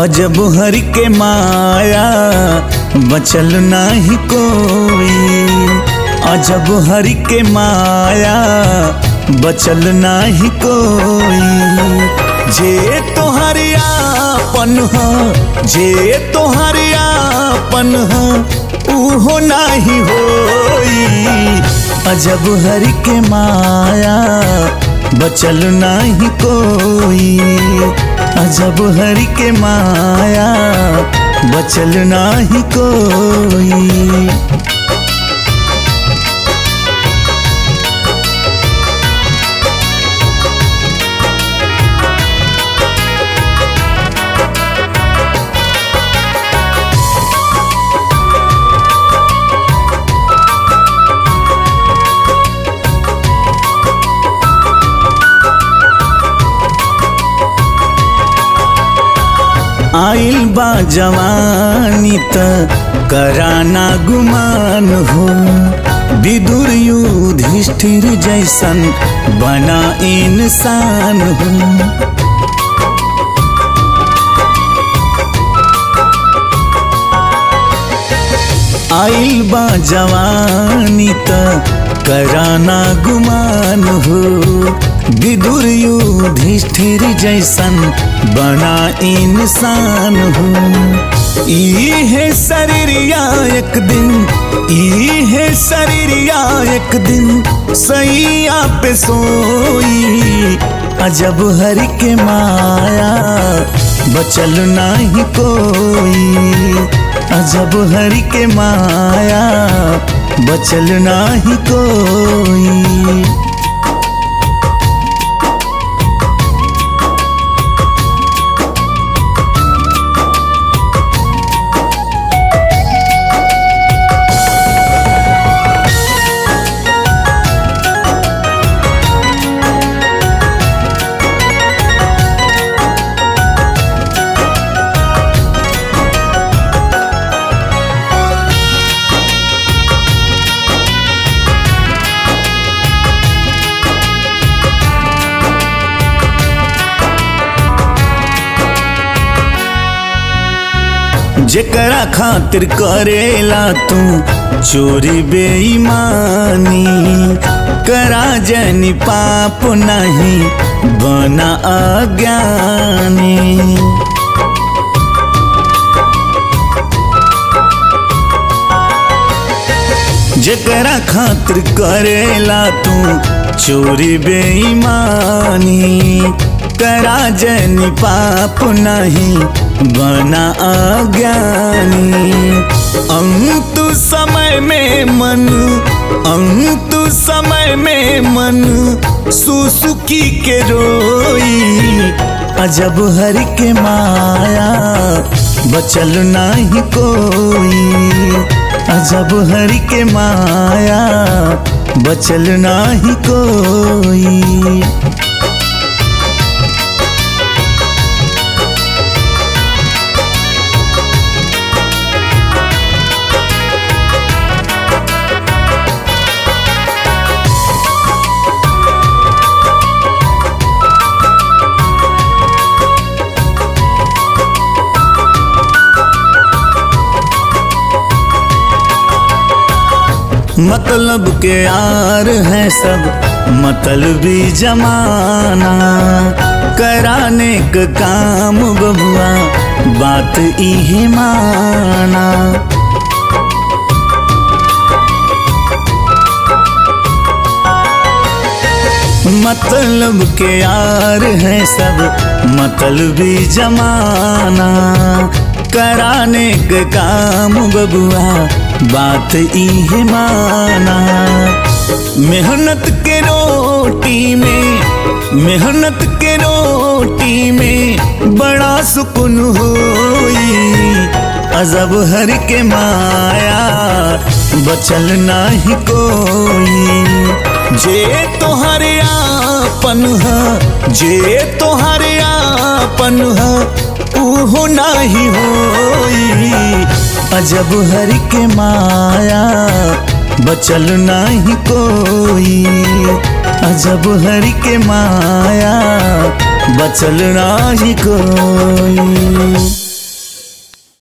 अजब हर के माया, बचल नाही कोई। अजब हर के माया, बचल नाही कोई। जे तोहरी आपन जे तोहरी आपन ह, उहो नाही होई। अजब हरि के माया, बचल नाही कोई। अजब हर के माया बचल नाही कोई। आइल बा जवानी त, कराना गुमान हो। विदुर युधिष्ठिर जैसन बना इंसान हो। आइल बा जवानी त, कराना गुमान हो। विदुर युधिष्ठिर जैसन बना इंसान हूँ। ई है शरीरिया एक दिन, ई है शरीरिया एक दिन सैया पे सोई अजब हरि के माया, बचल नाही कोई। अजब हरि के माया, बचल नाही कोई। जेकरा खातिर करेला तू चोरी बेईमानी। करा जनी पाप नहीं, बना अज्ञानी। जेकरा खातिर करेला तू चोरी बेईमानी। करा जनी पाप नहीं बना अज्ञानी। अंत समय में मन, अंत समय में मन सुसुकी के रोई। अजब हरि के माया, बचल नहीं कोई। अजब हरि के माया, बचल नाही कोई। मतलब के यार है सब, मतलबी जमाना। कराने का काम बबुआ, बात इहे माना। मतलब के यार है सब, मतलबी जमाना। कराने का काम बबुआ बात इहे माना। मेहनत के रोटी में, मेहनत के रोटी में बड़ा सुकून होई। अजब हर के माया, बचल नाही कोई। जे तोहरे आपन ह, जे तोहरे आपन ह उहो नाही होई। अजब हर के माया बचल नाही कोई। अजब हर के माया बचल नाही कोई।